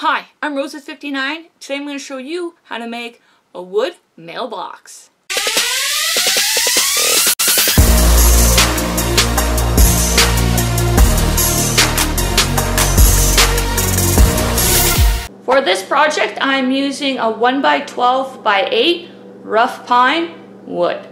Hi, I'm Rosewood Fifty Nine. Today I'm going to show you how to make a wood mailbox. For this project, I'm using a 1 by 12 by 8 rough pine wood.